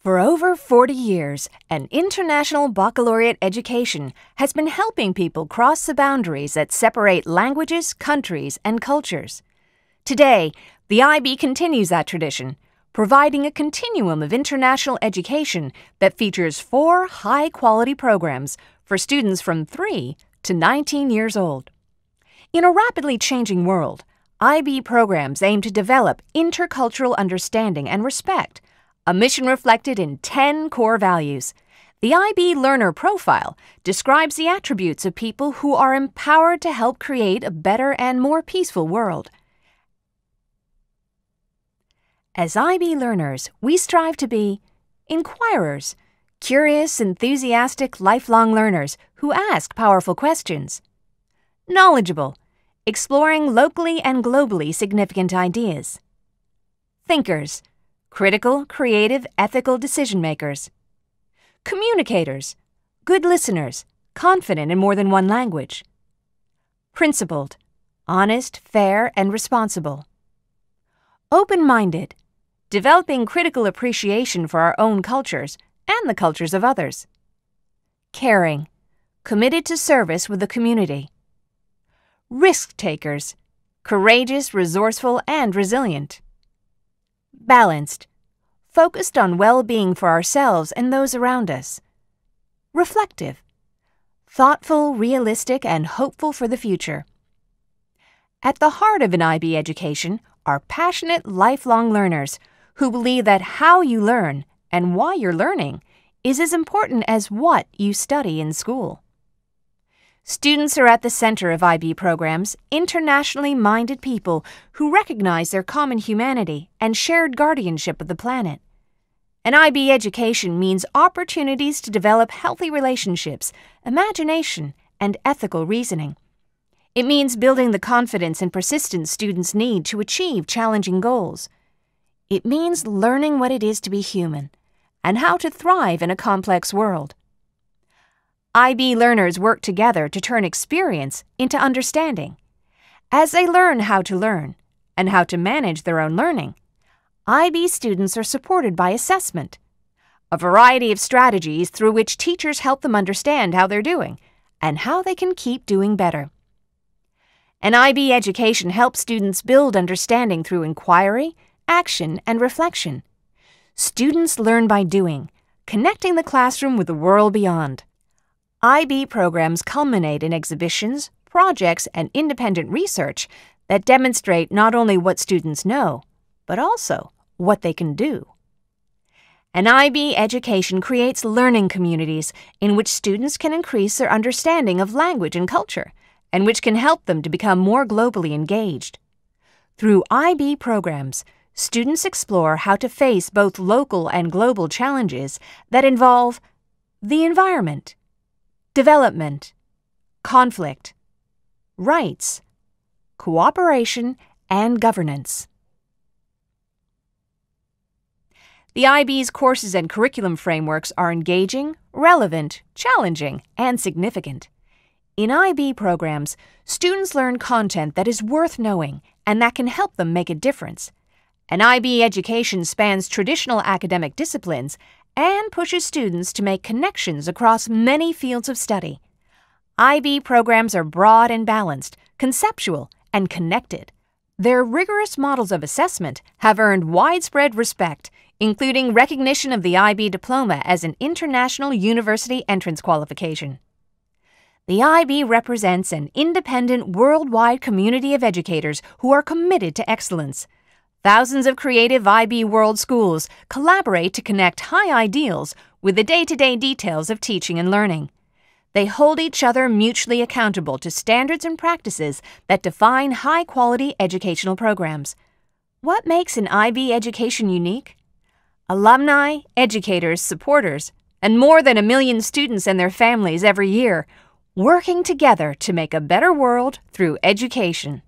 For over 40 years, an international baccalaureate education has been helping people cross the boundaries that separate languages, countries, and cultures. Today, the IB continues that tradition, providing a continuum of international education that features four high quality programs for students from 3 to 19 years old. In a rapidly changing world, IB programs aim to develop intercultural understanding and respect a mission reflected in 10 core values. The IB Learner Profile describes the attributes of people who are empowered to help create a better and more peaceful world. As IB learners, we strive to be inquirers, curious, enthusiastic, lifelong learners who ask powerful questions, knowledgeable, exploring locally and globally significant ideas, thinkers, critical, creative, ethical decision makers. Communicators, good listeners, confident in more than one language. Principled, honest, fair, and responsible. Open minded, developing critical appreciation for our own cultures and the cultures of others. Caring, committed to service with the community. Risk takers, courageous, resourceful, and resilient balanced, focused on well being for ourselves and those around us, reflective, thoughtful, realistic, and hopeful for the future. At the heart of an IB education are passionate, lifelong learners who believe that how you learn and why you're learning is as important as what you study in school. Students are at the center of IB programs, internationally minded people who recognize their common humanity and shared guardianship of the planet. An IB education means opportunities to develop healthy relationships, imagination, and ethical reasoning. It means building the confidence and persistence students need to achieve challenging goals. It means learning what it is to be human and how to thrive in a complex world. IB learners work together to turn experience into understanding. As they learn how to learn and how to manage their own learning, IB students are supported by assessment, a variety of strategies through which teachers help them understand how they're doing and how they can keep doing better. An IB education helps students build understanding through inquiry, action, and reflection. Students learn by doing, connecting the classroom with the world beyond. IB programs culminate in exhibitions, projects, and independent research that demonstrate not only what students know, but also what they can do. An IB education creates learning communities in which students can increase their understanding of language and culture, and which can help them to become more globally engaged. Through IB programs, students explore how to face both local and global challenges that involve the environment, development, conflict, rights, cooperation, and governance. The IB's courses and curriculum frameworks are engaging, relevant, challenging, and significant. In IB programs, students learn content that is worth knowing and that can help them make a difference. An IB education spans traditional academic disciplines and pushes students to make connections across many fields of study. IB programs are broad and balanced, conceptual, and connected. Their rigorous models of assessment have earned widespread respect, including recognition of the IB diploma as an international university entrance qualification. The IB represents an independent worldwide community of educators who are committed to excellence. Thousands of creative IB World schools collaborate to connect high ideals with the day to day details of teaching and learning. They hold each other mutually accountable to standards and practices that define high quality educational programs. What makes an IB education unique? Alumni, educators, supporters, and more than a million students and their families every year working together to make a better world through education.